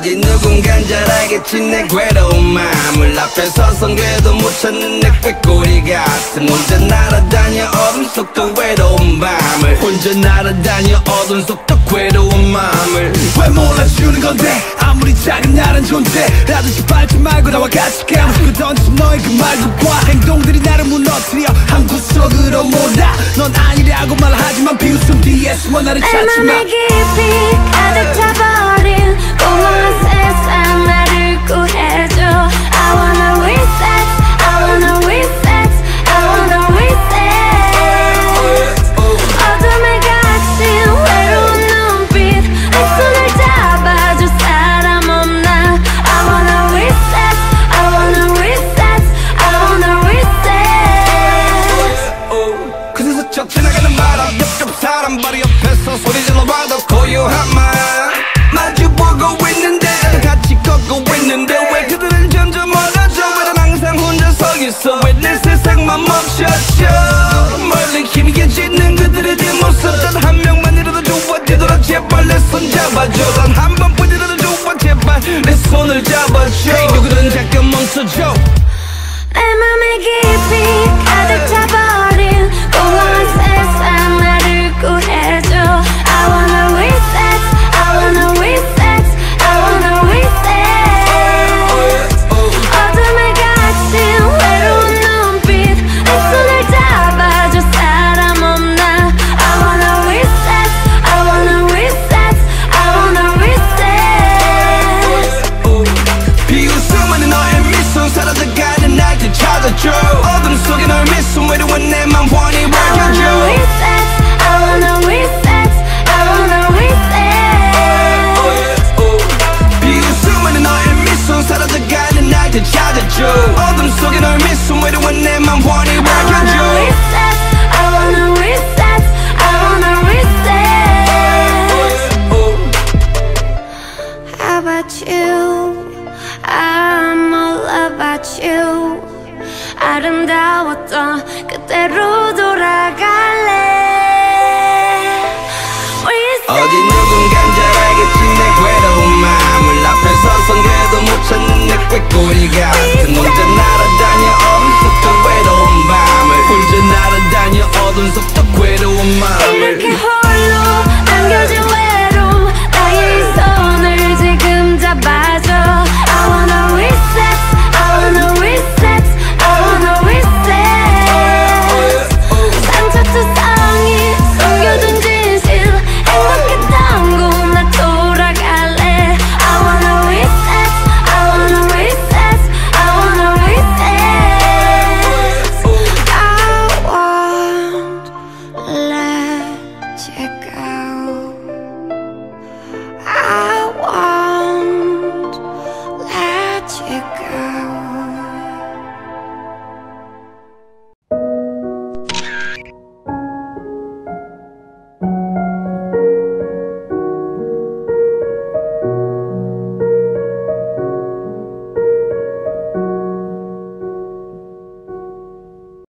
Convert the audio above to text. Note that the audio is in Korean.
알겠지 내 괴로운 마음을 앞에 서선 괴도 못 찾는 내 꾀꼬리 같은 혼자 날아다녀 어둠 속도 외로운 밤을. 혼자 날아다녀 어둠 속도 괴로운 마음을. 왜 몰라주는 건데? 아무리 작은 나란 존재라도 짓밟지 말고 나와 같이 감수고 던진 너의 그 말들과. 행동들이 나를 무너뜨려. 한 구석으로 몰아. 넌 아니라고 말하지만 비웃음 뒤에 숨어 나를 내 찾지마 서 소리 질러봐도 고요한 말 마주 보고 있는데 같이 걷고 있는데 왜 그들은 점점 멀어져? 왜 난 항상 혼자 서 있어? 왜 내 세상만 멈춰져 멀리 희미해지는 그들의 뒷모습. 단 한 명만이라도 좋아 뒤돌아 제발 내 손 잡아줘. 단 한 번뿐이라도 좋아 제발 내 손을 잡아줘. Hey, 누구든 잠깐 멈춰줘. 내 맘에 about you. 아름다웠던 그때로 돌아갈래. 어디 누군간 잘 알겠지 내 괴로운 마음을 앞에 서선 괴도 못 찾는 내 꾀꼬리 같은 혼자